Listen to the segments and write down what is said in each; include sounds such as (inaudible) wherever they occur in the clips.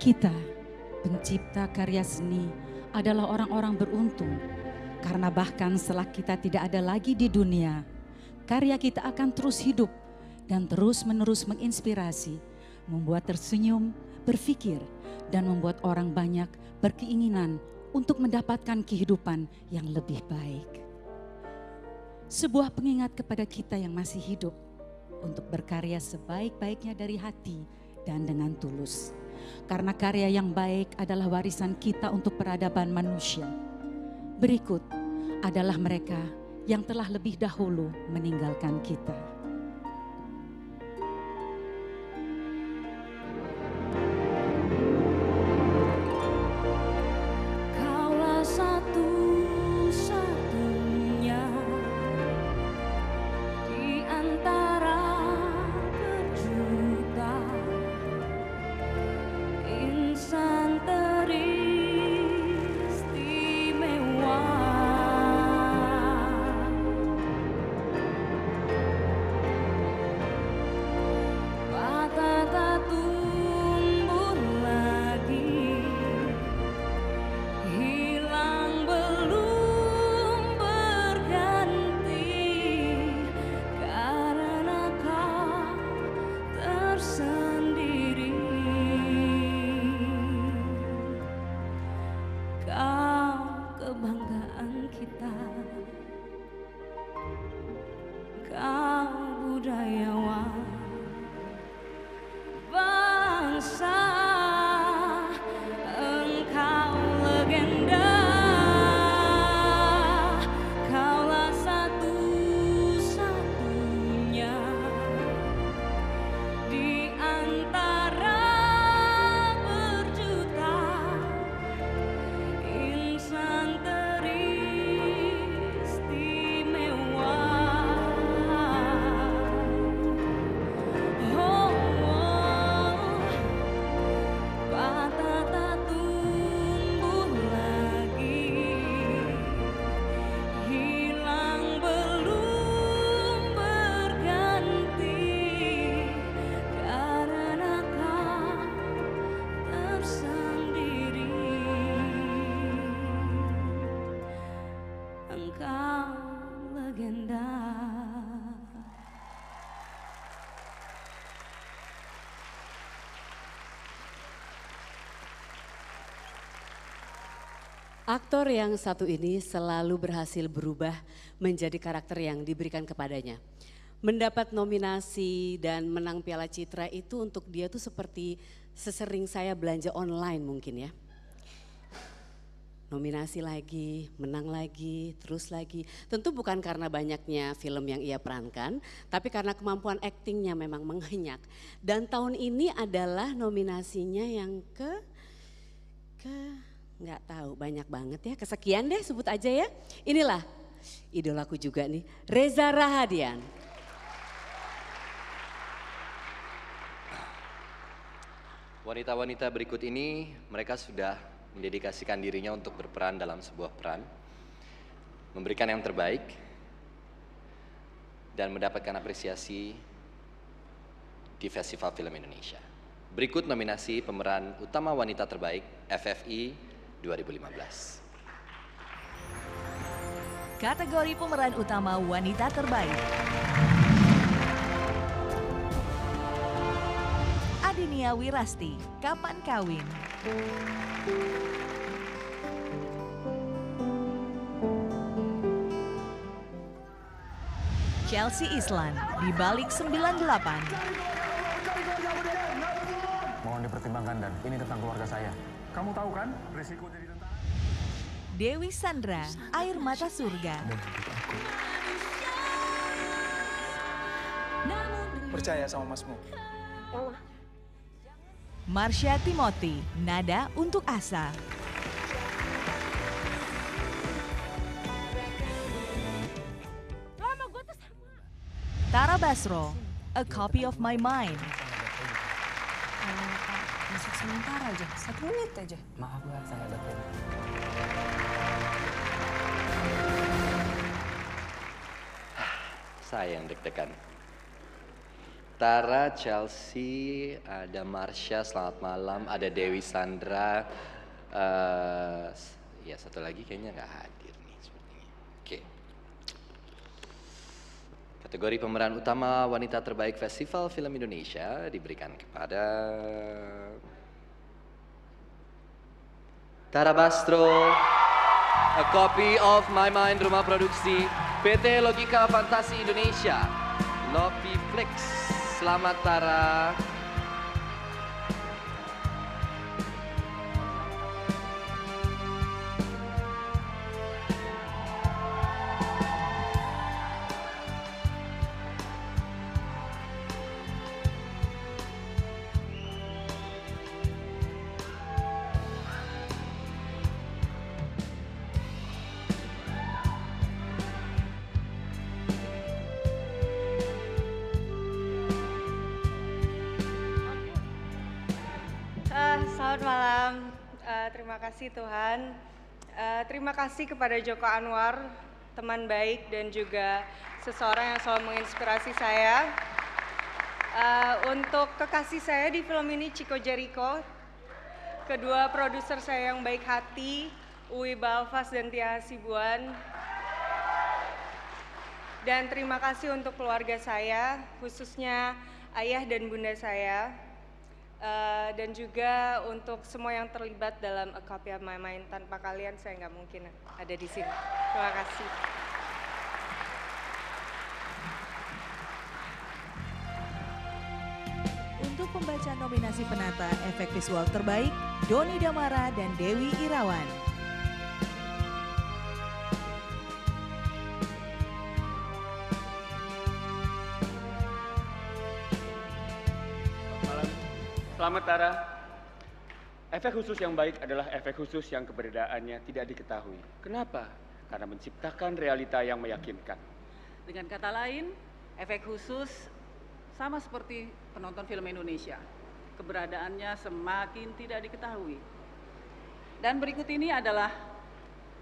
Kita, pencipta karya seni, adalah orang-orang beruntung karena bahkan setelah kita tidak ada lagi di dunia, karya kita akan terus hidup dan terus-menerus menginspirasi, membuat tersenyum, berpikir, dan membuat orang banyak berkeinginan untuk mendapatkan kehidupan yang lebih baik. Sebuah pengingat kepada kita yang masih hidup untuk berkarya sebaik-baiknya dari hati dan dengan tulus. Karena karya yang baik adalah warisan kita untuk peradaban manusia. Berikut adalah mereka yang telah lebih dahulu meninggalkan kita. Aktor yang satu ini selalu berhasil berubah menjadi karakter yang diberikan kepadanya. Mendapat nominasi dan menang Piala Citra itu untuk dia tuh seperti sesering saya belanja online mungkin ya. Nominasi lagi, menang lagi, terus lagi. Tentu bukan karena banyaknya film yang ia perankan, tapi karena kemampuan aktingnya memang menghenyak. Dan tahun ini adalah nominasinya yang ke ke nggak tahu banyak banget ya. Kesekian deh sebut aja ya. Inilah idolaku juga nih Reza Rahadian. Wanita-wanita berikut ini mereka sudah mendedikasikan dirinya untuk berperan dalam sebuah peran, memberikan yang terbaik, dan mendapatkan apresiasi di Festival Film Indonesia. Berikut nominasi pemeran utama wanita terbaik FFI 2015. Kategori pemeran utama wanita terbaik. Adinia Wirasti, Kapan Kawin. Chelsea Islan, di balik 98. Mohon dipertimbangkan dan ini tentang keluarga saya. Kamu tahu kan risiko jadi tentara? Dewi Sandra, Air Mata Surga. Percaya sama masmu. Marsha Timothy, Nada untuk Asa. Tara Basro, A Copy of My Mind. Sebentar aja, satu menit aja. Maaf ya, saya ada. Saya yang deg-degan. Tara, Chelsea, ada Marsha, selamat malam, ada Dewi Sandra, eh, s- ya satu lagi kayaknya nggak hadir nih sepertinya. Oke. Kategori pemeran utama wanita terbaik Festival Film Indonesia diberikan kepada Tara Bastro, A Copy of My Mind Rumah Produksi PT Logika Fantasi Indonesia, Lopi Flix. Selamat Tara. Selamat malam. Eh, terima kasih Tuhan. Eh, terima kasih kepada Joko Anwar, teman baik dan juga seseorang yang selalu menginspirasi saya. Eh, untuk kekasih saya di film ini Chico Jericho, kedua produser saya yang baik hati, Uwi Balfas dan Tia Hasibuan. Dan terima kasih untuk keluarga saya, khususnya ayah dan bunda saya. Eh, dan juga untuk semua yang terlibat dalam A Copy of My Mind. Tanpa kalian saya nggak mungkin ada di sini. Terima kasih. Untuk pembaca nominasi penata efek visual terbaik, Doni Damara dan Dewi Irawan. Selamat Tara. Efek khusus yang baik adalah efek khusus yang keberadaannya tidak diketahui. Kenapa? Karena menciptakan realita yang meyakinkan. Dengan kata lain, efek khusus sama seperti penonton film Indonesia. Keberadaannya semakin tidak diketahui. Dan berikut ini adalah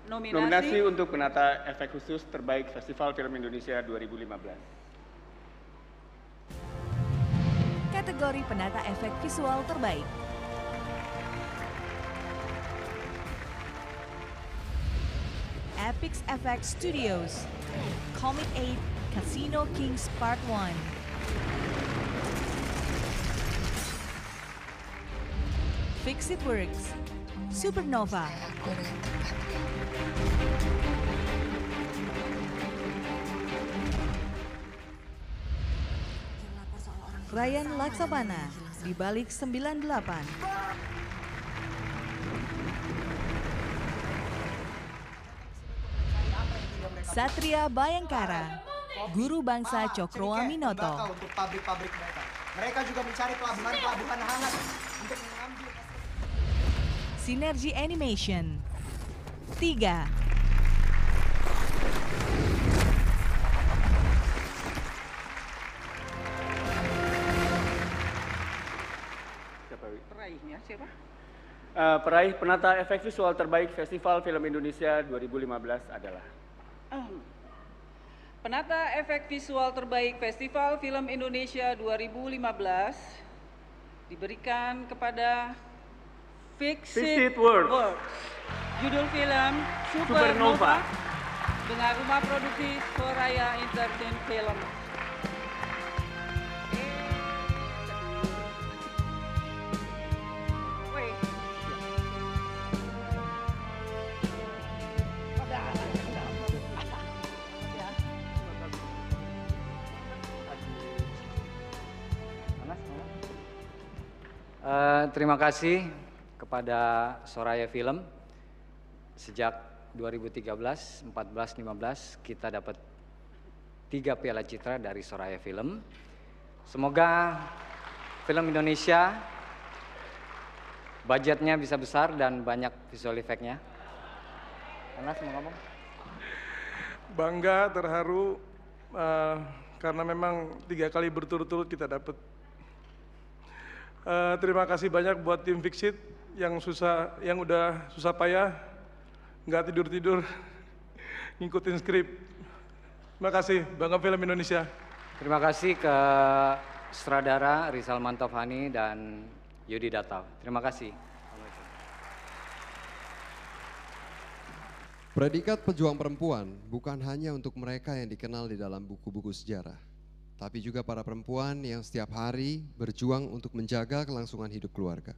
nominasi, Nominasi untuk penata efek khusus terbaik Festival Film Indonesia 2015. Kategori penata efek visual terbaik. Epix FX Studios, Comic 8 Casino Kings Part 1. Fix It Works, Supernova. Ryan Laksabana di balik 98. Satria Bayangkara, Guru Bangsa Cokroaminoto. untuk pabrik-pabrik mereka. Mereka juga mencari pelabuhan-pelabuhan hangat untuk mengambil Sinergi Animation. 3. Peraihnya siapa? Eh, peraih penata efek visual terbaik Festival Film Indonesia 2015 adalah Ahem. Penata efek visual terbaik Festival Film Indonesia 2015 diberikan kepada Fix Fix It Works. Judul film Supernova. Supernova dengan rumah produksi Soraya Entertainment Film. Eh, terima kasih kepada Soraya Film. Sejak 2013, 14, 15 kita dapat tiga piala citra dari Soraya Film. Semoga film Indonesia budgetnya bisa besar dan banyak visual effect-nya. Anas mau ngomong? Bangga, terharu, eh, karena memang tiga kali berturut-turut kita dapat. Eh, terima kasih banyak buat tim Fixit yang susah, yang udah susah payah, nggak tidur-tidur, (laughs) ngikutin skrip. Terima kasih, Bangga Film Indonesia. Terima kasih ke Sutradara Rizal Mantovani dan Yudi Datau. Terima kasih. Predikat pejuang perempuan bukan hanya untuk mereka yang dikenal di dalam buku-buku sejarah, tapi juga para perempuan yang setiap hari berjuang untuk menjaga kelangsungan hidup keluarga.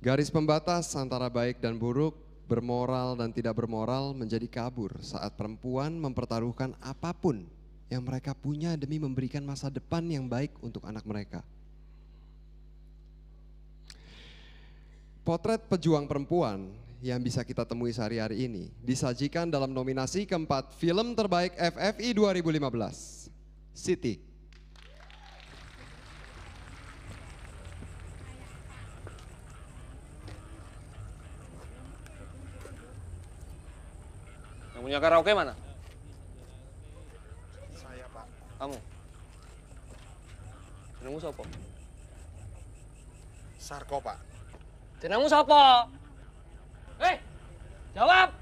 Garis pembatas antara baik dan buruk, bermoral dan tidak bermoral menjadi kabur saat perempuan mempertaruhkan apa pun yang mereka punya demi memberikan masa depan yang baik untuk anak mereka. Potret pejuang perempuan yang bisa kita temui sehari-hari ini disajikan dalam nominasi keempat film terbaik FFI 2015, City. Yang punya karaoke mana? Saya, Pak. Kamu. Jenengmu sapa? Sarko, Pak. Jenengmu sapa? Eh, jawab.